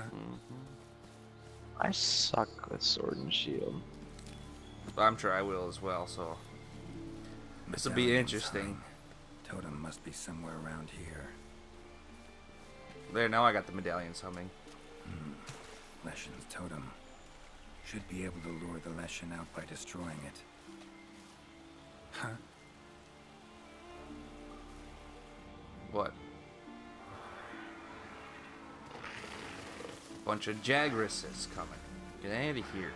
Mm-hmm. I suck with sword and shield. I'm sure I will as well, so this will be interesting. sign. Totem must be somewhere around here. There, now I got the medallions humming. Hmm. Leshen's totem. Should be able to lure the Leshen out by destroying it. Huh? What? Bunch of Jagrases coming. Get out of here.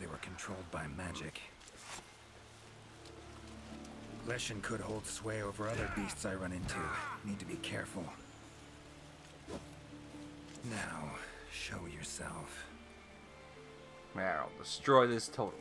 They were controlled by magic. Leshen could hold sway over other beasts I run into. Need to be careful. Now, show yourself. I'll destroy this totem.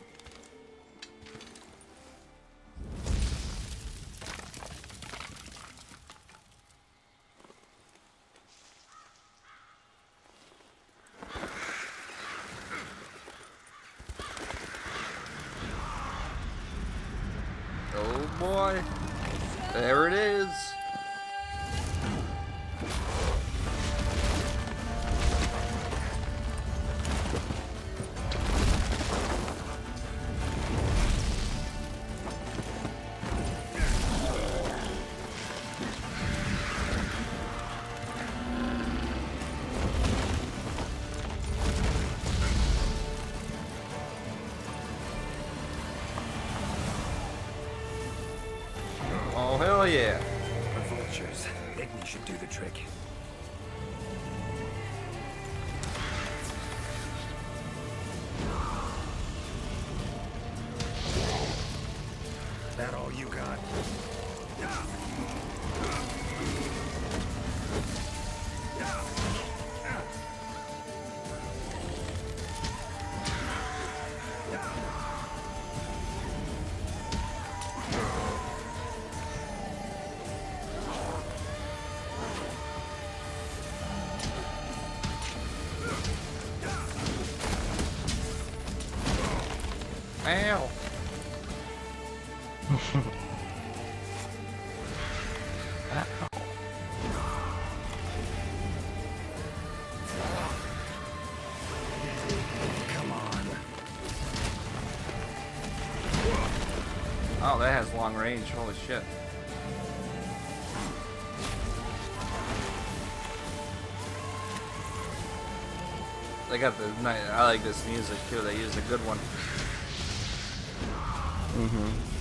That all you got? Long range. Holy shit. They got the night. I like this music too. They used a good one. Oh,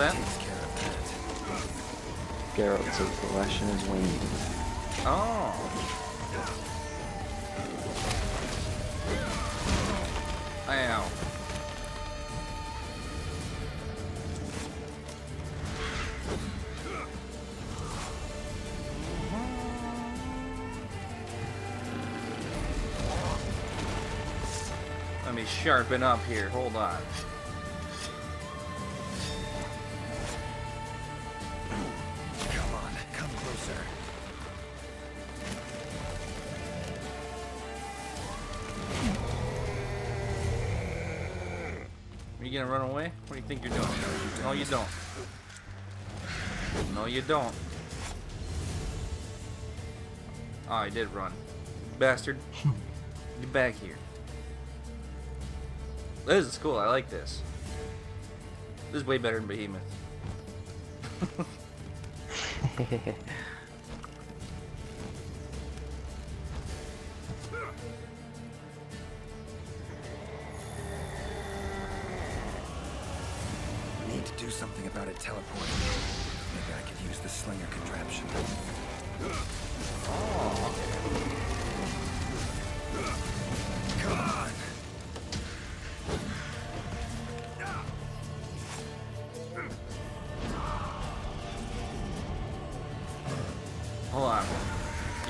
that? Takes of that. Geralt says the Leshen is waning. Oh. Ow. Let me sharpen up here. Hold on. Think you're doing? No, you don't. No, you don't. Oh, I did run. Bastard. Get back here. This is cool. I like this. This is way better than Behemoth.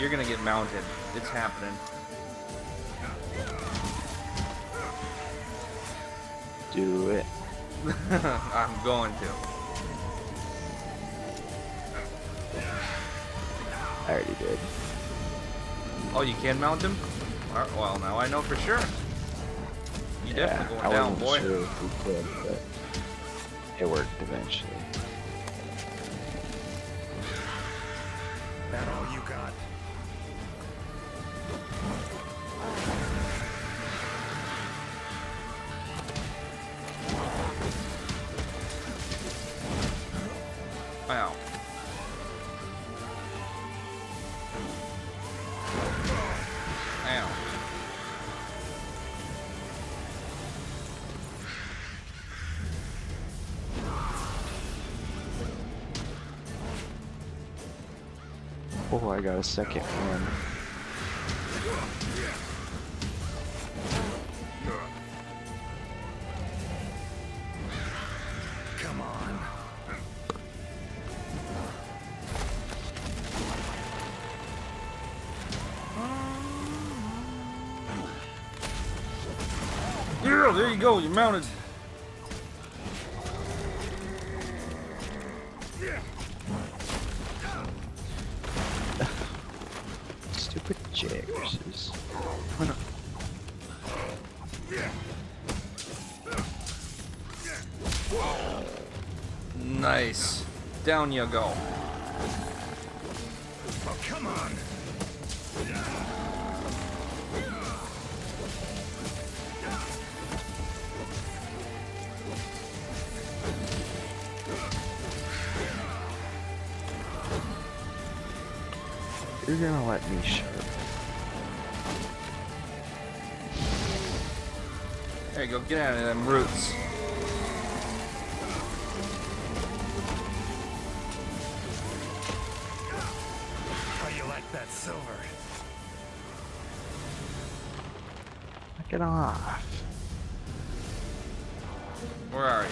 You're gonna get mounted. It's happening. Do it. I'm going to. I already did. Oh, you can mount him? Well, now I know for sure. You definitely I going down, wasn't boy. sure if we could, but it worked eventually. That all you got? I got a second one. Come on. Yeah, there you go. You're mounted. Down you go. Oh, come on! You're gonna let me shoot. There you go. Get out of them roots. Silver? It off. Where are you?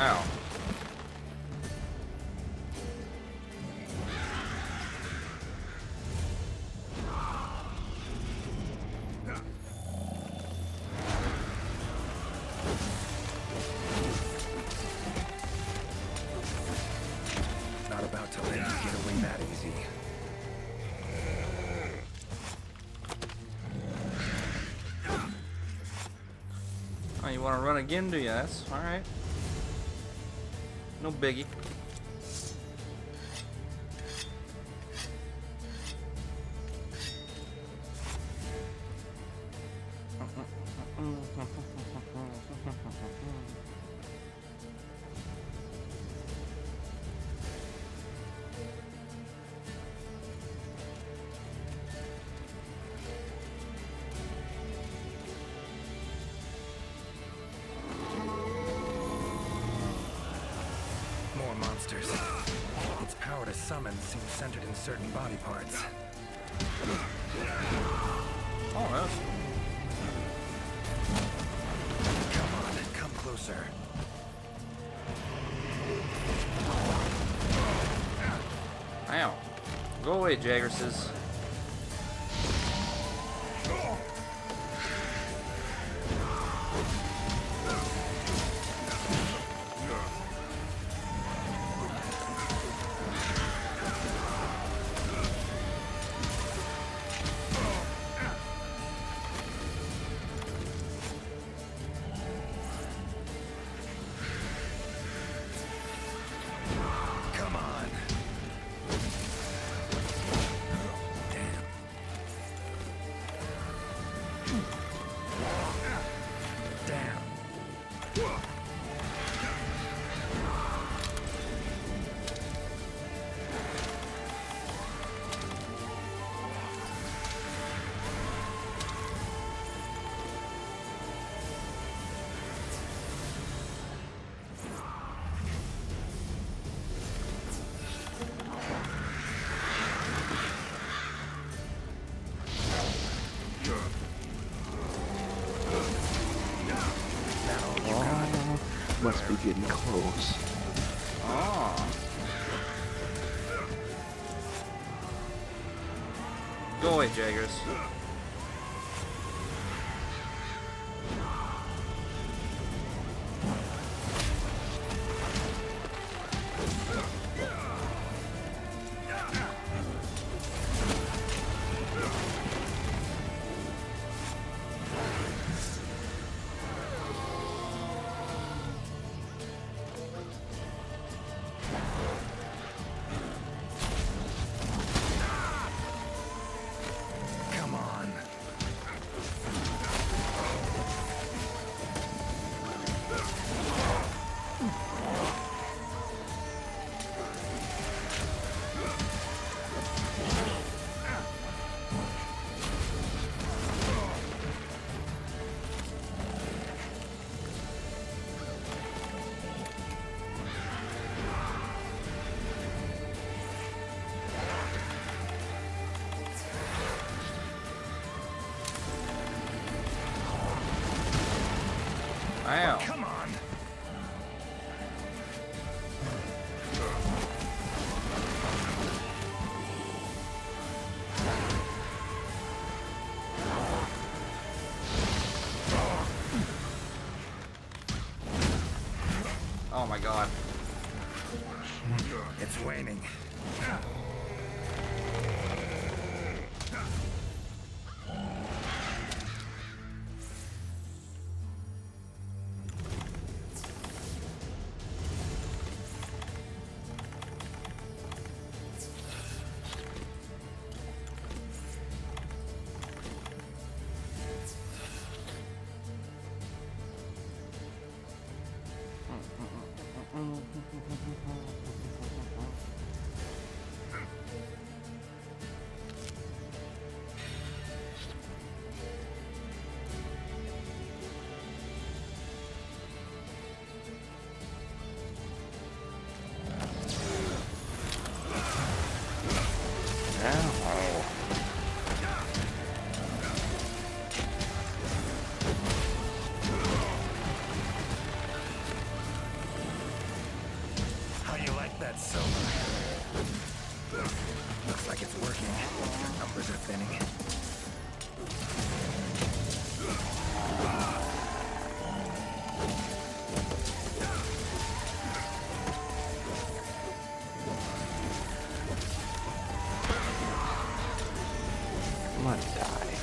Ow. Again, do you? That's all right. No biggie. Power to summon seems centered in certain body parts. Oh, Come on, come closer. Ow. Go away, Jagrases. Must be getting close. Oh. Go away, Jagras. My god. Come on, die.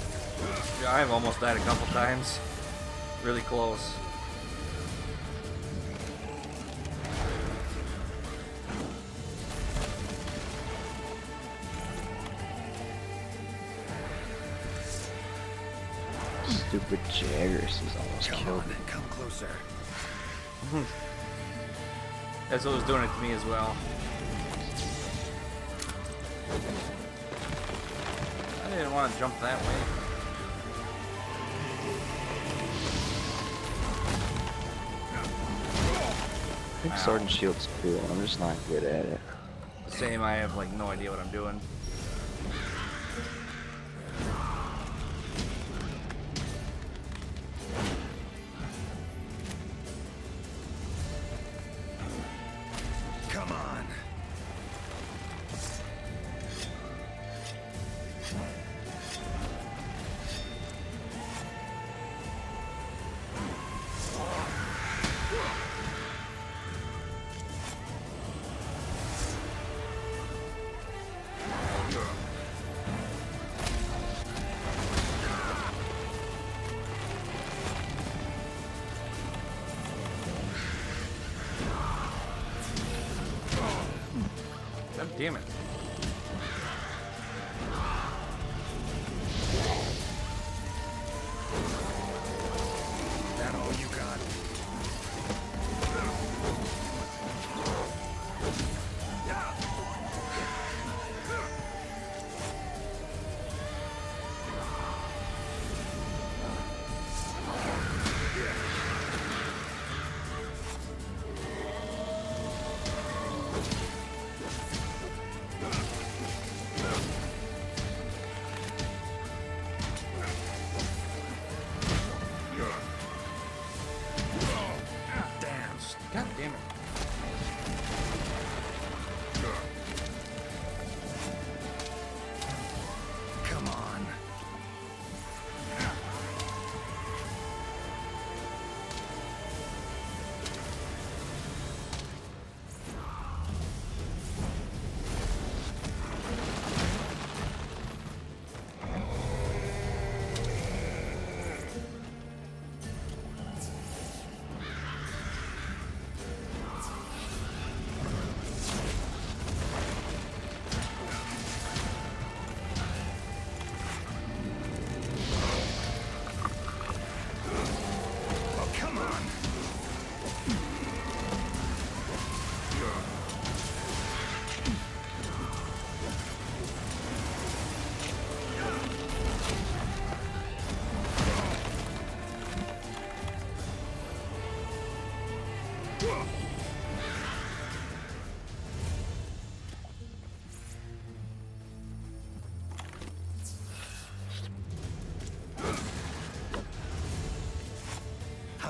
Yeah, I've almost died a couple times. Really close. Stupid Jagras is almost Come killed on, me. come closer. That's what was doing it to me as well. Didn't want to jump that way. I think Sword and Shield's cool. I'm just not good at it. Same, I have like no idea what I'm doing. Damn it.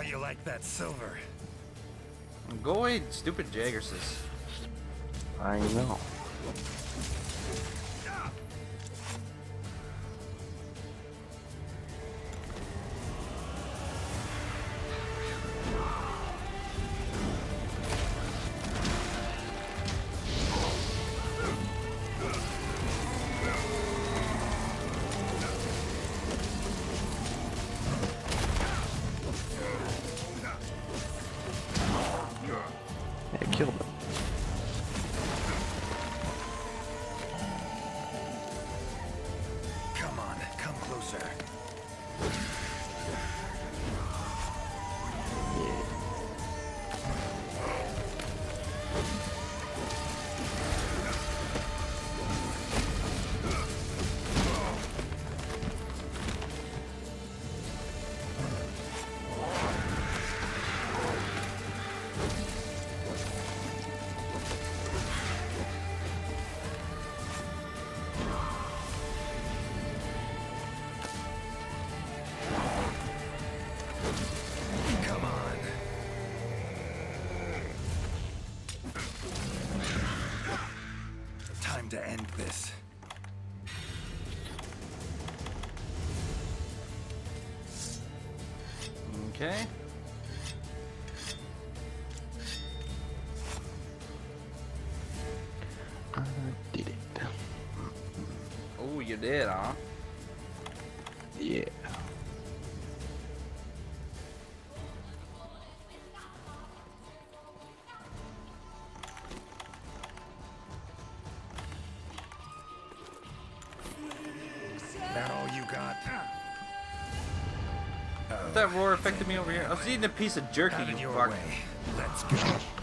You like that silver? Go away, stupid Jagrases. I know. Okay. I did it. Oh, you did, huh? Roar affected me over here. I was eating a piece of jerky, you fuck. way. Let's go.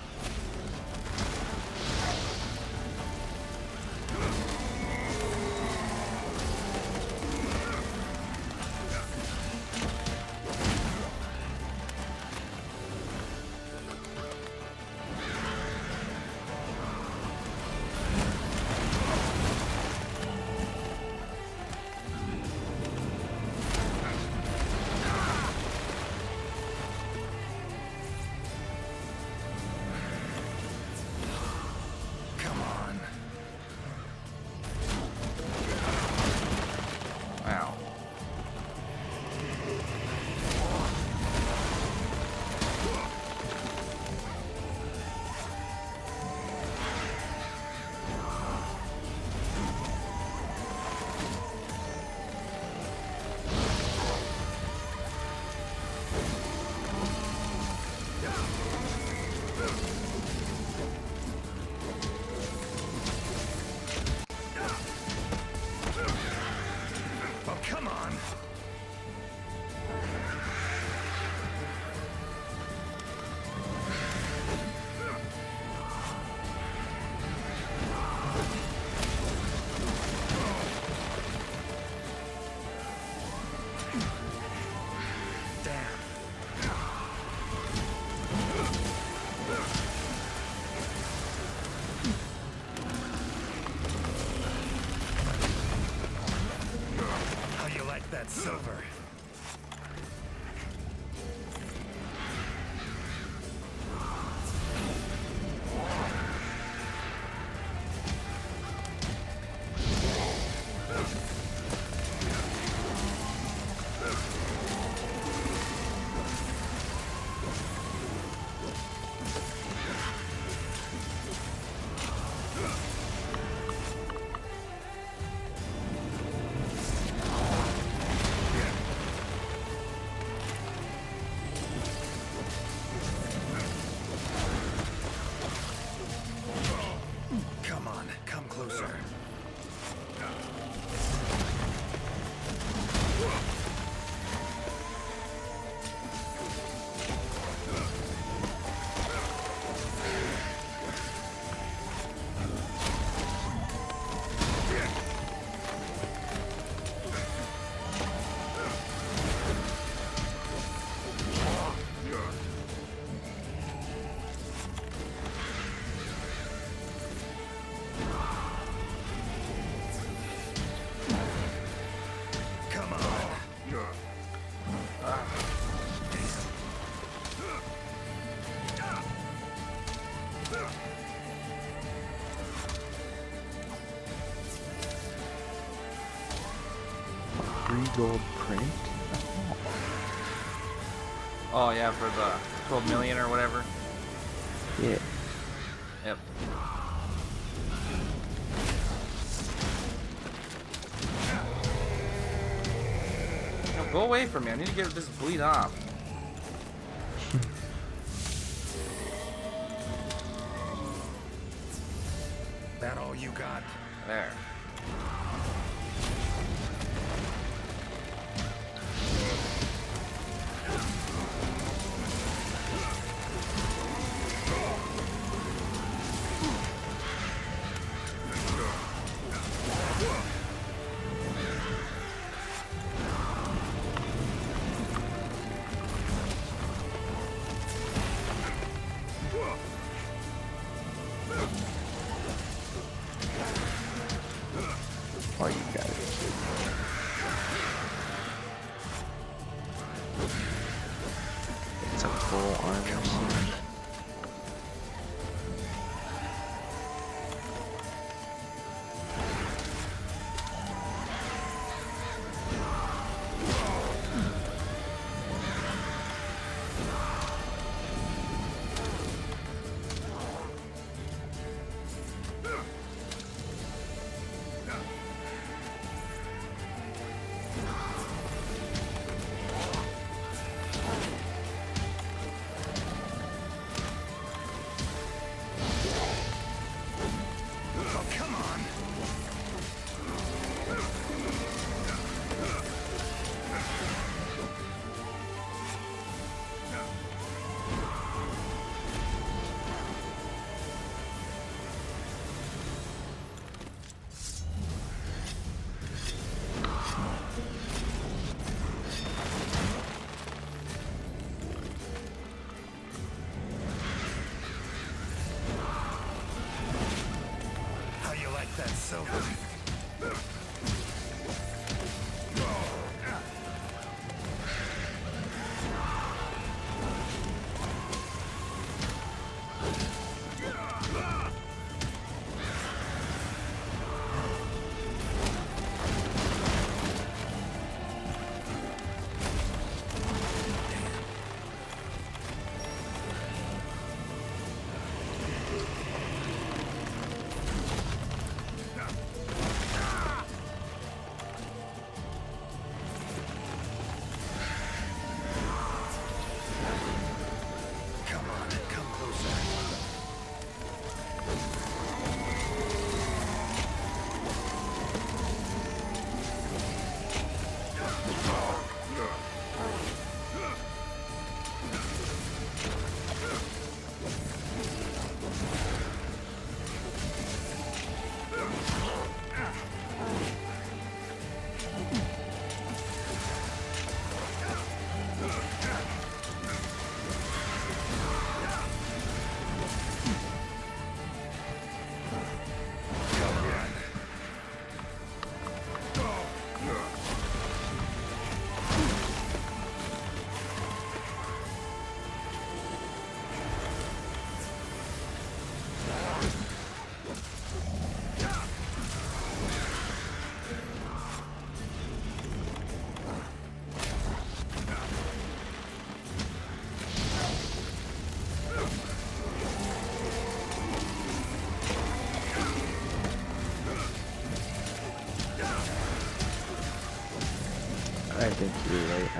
Yeah, for the 12 million or whatever. Yeah. Yep. No, go away from me. I need to get this bleed off. That all you got? There.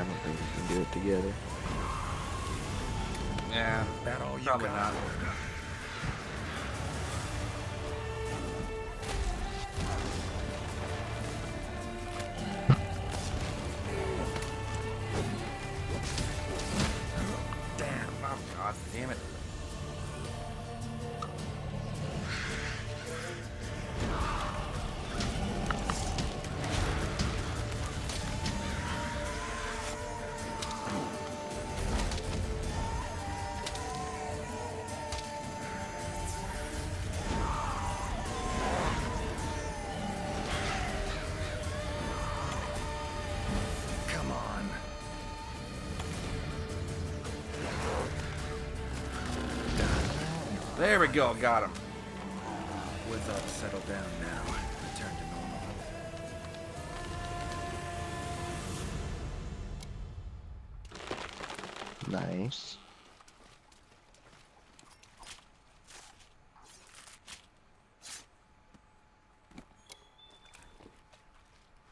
Don't think we can do it together. Yeah, That all you probably got? not. There we go, got him. Woods ought to settle down now. Return to normal. Nice.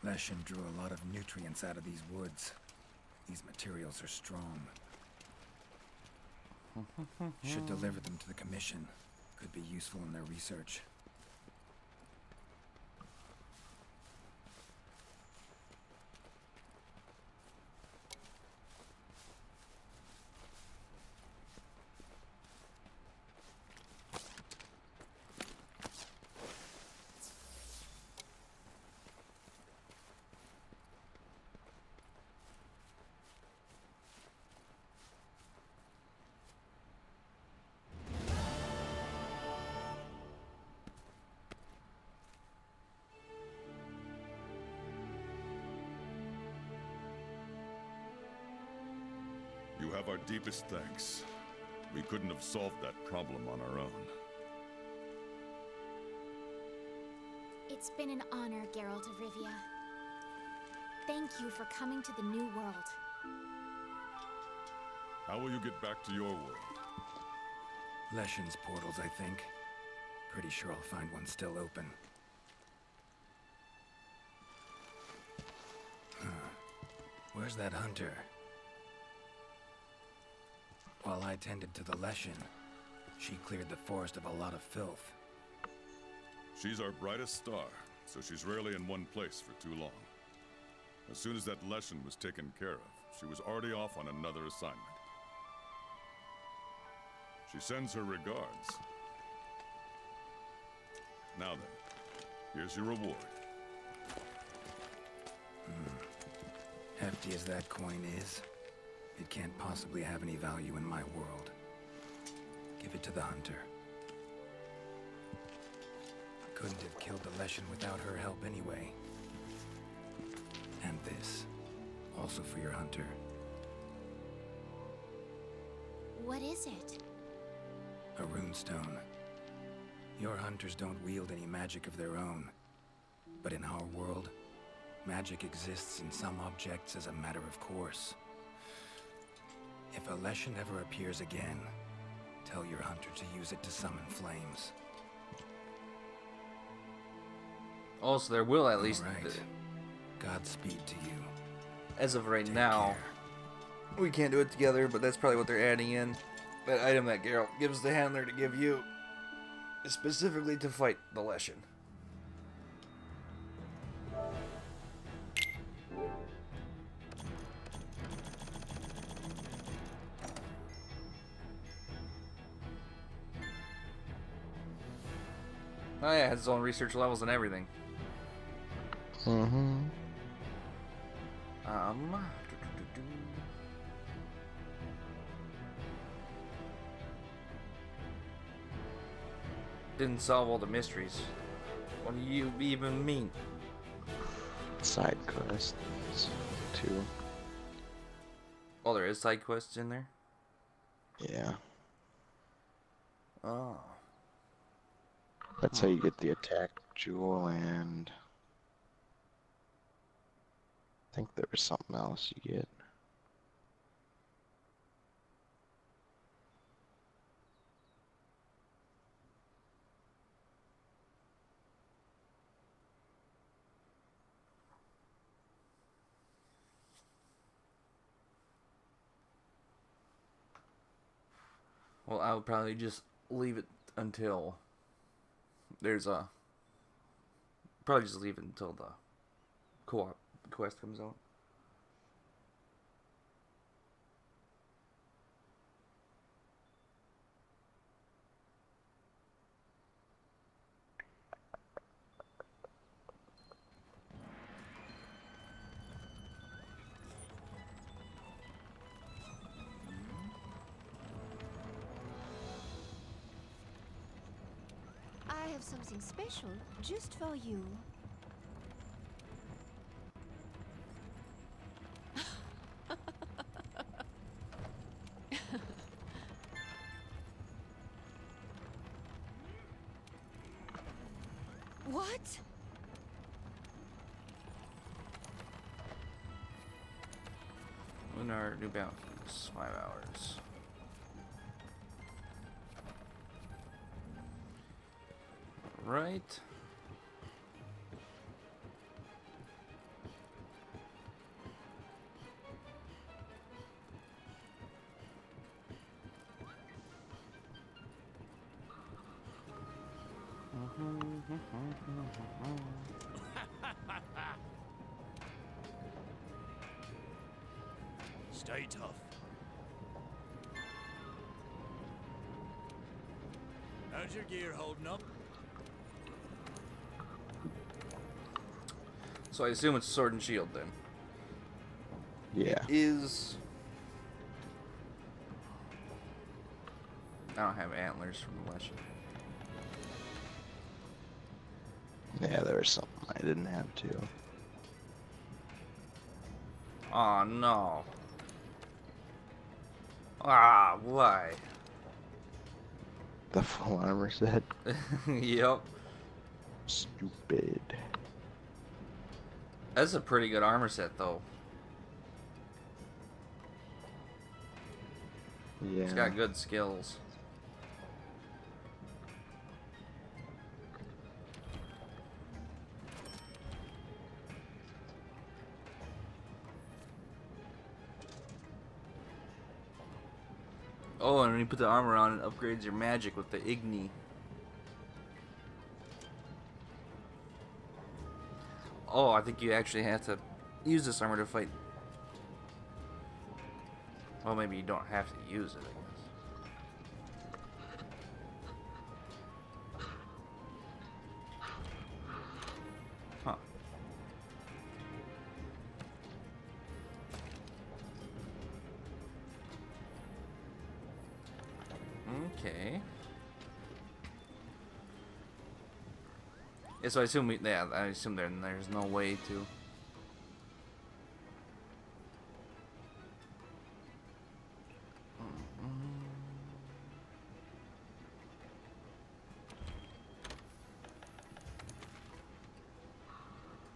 Leshen drew a lot of nutrients out of these woods. These materials are strong. Should deliver them to the Commission. Could be useful in their research. Have our deepest thanks. We couldn't have solved that problem on our own. It's been an honor, Geralt of Rivia. Thank you for coming to the New World. How will you get back to your world? Leshen's portals, I think. Pretty sure I'll find one still open. Where's that hunter? While I tended to the Leshen, she cleared the forest of a lot of filth. She's our brightest star, so she's rarely in one place for too long. As soon as that Leshen was taken care of, she was already off on another assignment. She sends her regards. Now then, here's your reward. Hmm. Hefty as that coin is, can't possibly have any value in my world. Give it to the hunter. Couldn't have killed the Leshen without her help anyway. And this, also for your hunter. What is it? A runestone. Your hunters don't wield any magic of their own. But in our world, magic exists in some objects as a matter of course. If a Leshen ever appears again, tell your hunter to use it to summon flames. Also, there will at least, right. Godspeed to you. as of right Take now, care. we can't do it together. But that's probably what they're adding in. That item that Geralt gives the handler to give you, is specifically to fight the Leshen. Oh yeah, it has its own research levels and everything. Mm-hmm. Um. Didn't solve all the mysteries. What do you even mean? Side quests too. Oh, there is side quests in there. Yeah. Oh. That's how oh. you get the attack jewel and... I think there was something else you get. Well, I would probably just leave it until there's a. Probably just leave it until the co-op quest comes out. Have something special just for you. what? Lunar new bounties, five hours. Right. Stay tough. How's your gear holding up? So I assume it's sword and shield then. Yeah. Is I don't have antlers from the legend. Yeah, there was something I didn't have to. Oh no. Ah, why? The full armor set. yep. Stupid. That's a pretty good armor set though. Yeah. It's got good skills. Oh, and when you put the armor on, it upgrades your magic with the Igni. Oh, I think you actually have to use this armor to fight. Well, maybe you don't have to use it, so I assume we, yeah, I assume there, there's no way to.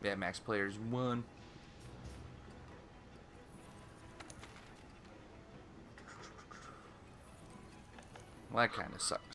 Yeah, max players one. Well, that kind of sucks.